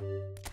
you